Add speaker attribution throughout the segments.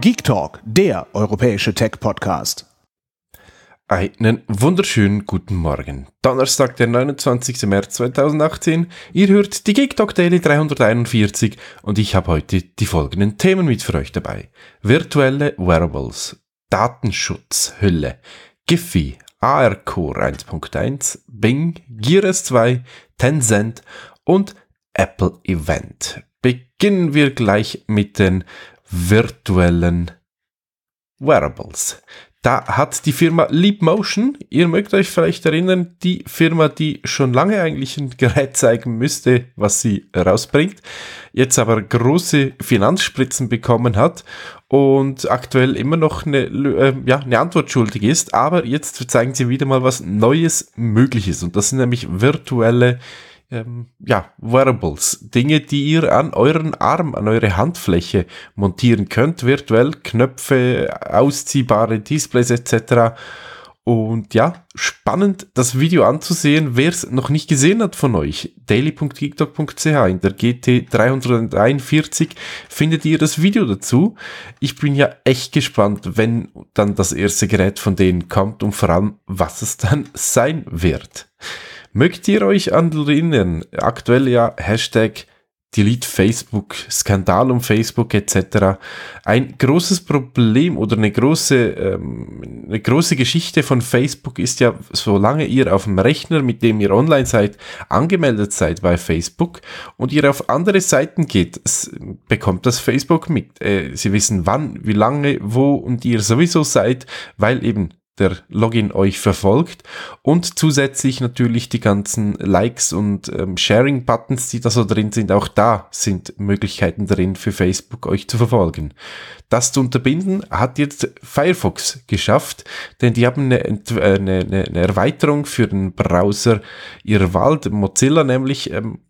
Speaker 1: Geek Talk, der europäische Tech-Podcast.
Speaker 2: Einen wunderschönen guten Morgen. Donnerstag, der 29. März 2018. Ihr hört die Geek Talk Daily 341 und ich habe heute die folgenden Themen mit für euch dabei. Virtuelle Wearables, Datenschutzhülle, Giphy, AR Core 1.1, Bing, Gear S2, Tencent und Apple Event. Beginnen wir gleich mit den virtuellen Wearables. Da hat die Firma Leap Motion, ihr mögt euch vielleicht erinnern, die Firma, die schon lange eigentlich ein Gerät zeigen müsste, was sie rausbringt, jetzt aber große Finanzspritzen bekommen hat und aktuell immer noch eine, äh, ja, eine Antwort schuldig ist, aber jetzt zeigen sie wieder mal was Neues Mögliches und das sind nämlich virtuelle ähm, ja, Wearables, Dinge, die ihr an euren Arm, an eure Handfläche montieren könnt, virtuell, Knöpfe, ausziehbare Displays etc. Und ja, spannend, das Video anzusehen, wer es noch nicht gesehen hat von euch. daily.geektalk.ch in der GT 341 findet ihr das Video dazu. Ich bin ja echt gespannt, wenn dann das erste Gerät von denen kommt und vor allem, was es dann sein wird. Mögt ihr euch an erinnern? Aktuell ja Hashtag Delete Facebook, Skandal um Facebook etc. Ein großes Problem oder eine große, ähm, eine große Geschichte von Facebook ist ja, solange ihr auf dem Rechner, mit dem ihr online seid, angemeldet seid bei Facebook und ihr auf andere Seiten geht, bekommt das Facebook mit. Äh, sie wissen wann, wie lange, wo und ihr sowieso seid, weil eben der Login euch verfolgt und zusätzlich natürlich die ganzen Likes und ähm, Sharing-Buttons, die da so drin sind, auch da sind Möglichkeiten drin für Facebook euch zu verfolgen. Das zu unterbinden hat jetzt Firefox geschafft, denn die haben eine, äh, eine, eine Erweiterung für den Browser ihrer Wahl, Mozilla nämlich, ähm,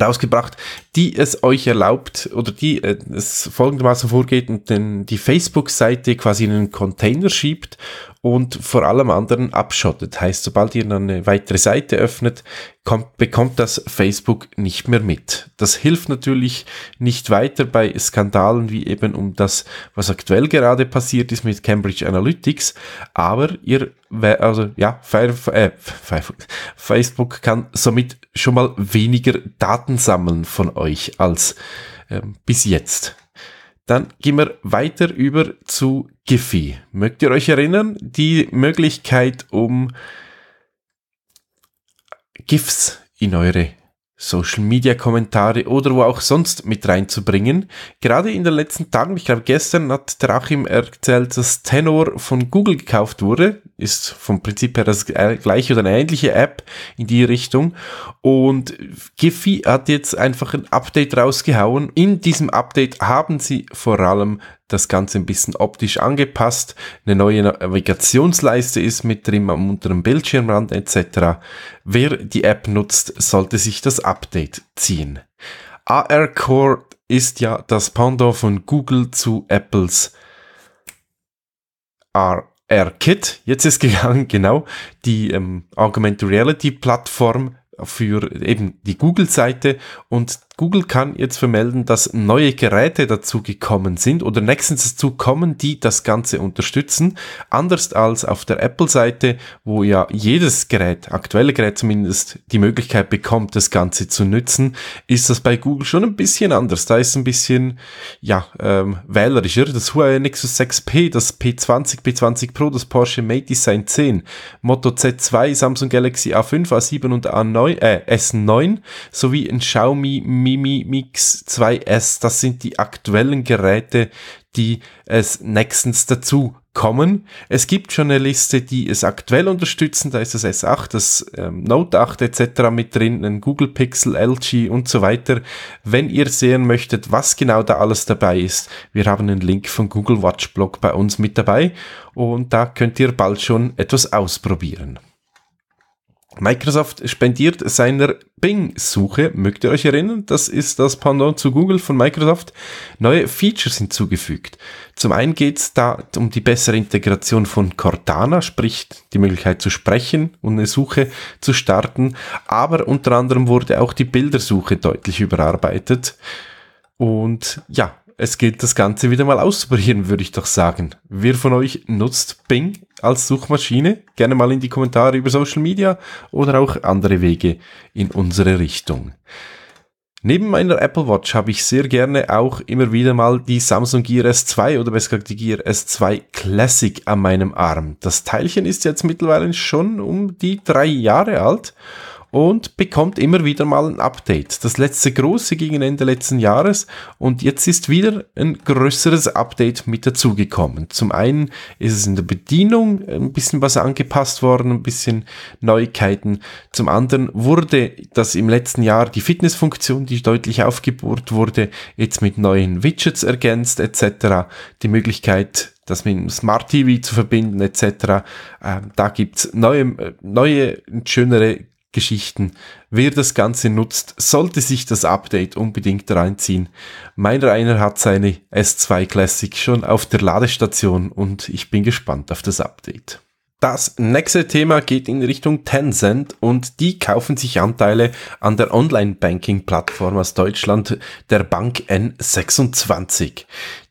Speaker 2: rausgebracht, die es euch erlaubt oder die äh, es folgendermaßen vorgeht und den, die Facebook-Seite quasi in einen Container schiebt und vor allem anderen abschottet. Heißt, sobald ihr eine weitere Seite öffnet, kommt, bekommt das Facebook nicht mehr mit. Das hilft natürlich nicht weiter bei Skandalen wie eben um das, was aktuell gerade passiert ist mit Cambridge Analytics, aber ihr, also ja, äh, Facebook kann somit schon mal weniger Daten sammeln von euch als ähm, bis jetzt. Dann gehen wir weiter über zu Giphy. Mögt ihr euch erinnern? Die Möglichkeit, um GIFs in eure Social Media Kommentare oder wo auch sonst mit reinzubringen. Gerade in den letzten Tagen, ich glaube gestern hat Drachim erzählt, dass Tenor von Google gekauft wurde. Ist vom Prinzip her das gleiche oder eine ähnliche App in die Richtung. Und Giphy hat jetzt einfach ein Update rausgehauen. In diesem Update haben sie vor allem das Ganze ein bisschen optisch angepasst. Eine neue Navigationsleiste ist mit drin am unteren Bildschirmrand etc. Wer die App nutzt, sollte sich das Update ziehen. AR Core ist ja das Pendant von Google zu Apples AR Kit. Jetzt ist gegangen, genau, die ähm, Augmented Reality Plattform für eben die Google-Seite und Google kann jetzt vermelden, dass neue Geräte dazu gekommen sind oder nächstens dazu kommen, die das Ganze unterstützen. Anders als auf der Apple-Seite, wo ja jedes Gerät, aktuelle Gerät zumindest, die Möglichkeit bekommt, das Ganze zu nützen, ist das bei Google schon ein bisschen anders. Da ist ein bisschen, ja, ähm, wählerischer. Das Huawei Nexus 6P, das P20, P20 Pro, das Porsche Mate Design 10, Moto Z2, Samsung Galaxy A5, A7 und A9, äh, S9 sowie ein Xiaomi Mimi Mix 2S. Das sind die aktuellen Geräte, die es nächstens dazu kommen. Es gibt schon eine Liste, die es aktuell unterstützen. Da ist das S8, das ähm, Note 8 etc. mit drin, ein Google Pixel, LG und so weiter. Wenn ihr sehen möchtet, was genau da alles dabei ist, wir haben einen Link vom Google Watch Blog bei uns mit dabei und da könnt ihr bald schon etwas ausprobieren. Microsoft spendiert seiner Bing-Suche, mögt ihr euch erinnern, das ist das Pendant zu Google von Microsoft, neue Features hinzugefügt. Zum einen geht es da um die bessere Integration von Cortana, sprich die Möglichkeit zu sprechen und eine Suche zu starten, aber unter anderem wurde auch die Bildersuche deutlich überarbeitet. Und ja, es gilt das Ganze wieder mal auszuprobieren, würde ich doch sagen. Wer von euch nutzt Bing als Suchmaschine? Gerne mal in die Kommentare über Social Media oder auch andere Wege in unsere Richtung. Neben meiner Apple Watch habe ich sehr gerne auch immer wieder mal die Samsung Gear S2 oder besser gesagt die Gear S2 Classic an meinem Arm. Das Teilchen ist jetzt mittlerweile schon um die drei Jahre alt und bekommt immer wieder mal ein Update. Das letzte große gegen Ende letzten Jahres und jetzt ist wieder ein größeres Update mit dazugekommen. Zum einen ist es in der Bedienung ein bisschen was angepasst worden, ein bisschen Neuigkeiten. Zum anderen wurde das im letzten Jahr die Fitnessfunktion, die deutlich aufgebohrt wurde, jetzt mit neuen Widgets ergänzt etc. Die Möglichkeit das mit dem Smart TV zu verbinden etc. Ähm, da gibt's neue, neue, schönere Geschichten. Wer das Ganze nutzt, sollte sich das Update unbedingt reinziehen. Meiner einer hat seine S2 Classic schon auf der Ladestation und ich bin gespannt auf das Update. Das nächste Thema geht in Richtung Tencent und die kaufen sich Anteile an der Online-Banking-Plattform aus Deutschland, der Bank N26.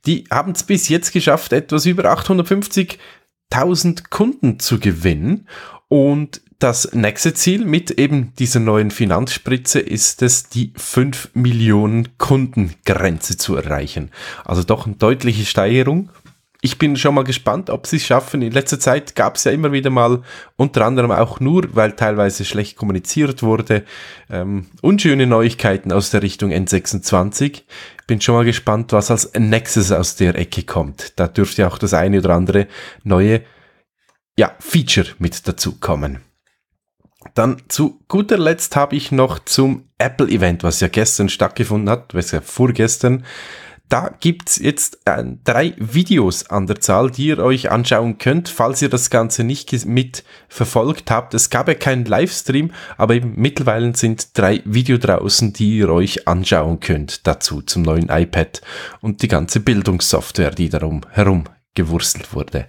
Speaker 2: Die haben es bis jetzt geschafft, etwas über 850.000 Kunden zu gewinnen und das nächste Ziel mit eben dieser neuen Finanzspritze ist es, die 5 Millionen Kundengrenze zu erreichen. Also doch eine deutliche Steigerung. Ich bin schon mal gespannt, ob sie es schaffen. In letzter Zeit gab es ja immer wieder mal, unter anderem auch nur, weil teilweise schlecht kommuniziert wurde, ähm, unschöne Neuigkeiten aus der Richtung N26. Bin schon mal gespannt, was als nächstes aus der Ecke kommt. Da dürfte auch das eine oder andere neue ja, Feature mit dazu kommen. Dann zu guter Letzt habe ich noch zum Apple-Event, was ja gestern stattgefunden hat, was ja vorgestern. Da gibt's jetzt äh, drei Videos an der Zahl, die ihr euch anschauen könnt, falls ihr das Ganze nicht mit verfolgt habt. Es gab ja keinen Livestream, aber eben mittlerweile sind drei Videos draußen, die ihr euch anschauen könnt dazu zum neuen iPad und die ganze Bildungssoftware, die darum herum gewurstelt wurde.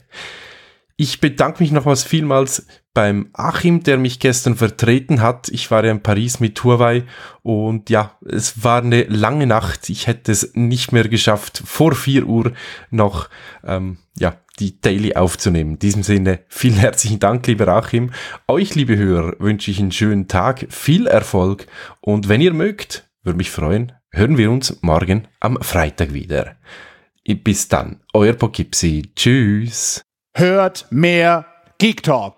Speaker 2: Ich bedanke mich nochmals vielmals beim Achim, der mich gestern vertreten hat. Ich war ja in Paris mit Huawei und ja, es war eine lange Nacht. Ich hätte es nicht mehr geschafft, vor 4 Uhr noch ähm, ja, die Daily aufzunehmen. In diesem Sinne, vielen herzlichen Dank, lieber Achim. Euch, liebe Hörer, wünsche ich einen schönen Tag, viel Erfolg und wenn ihr mögt, würde mich freuen, hören wir uns morgen am Freitag wieder. Bis dann, euer Pokipsi. Tschüss.
Speaker 1: Hört mehr Geek Talk.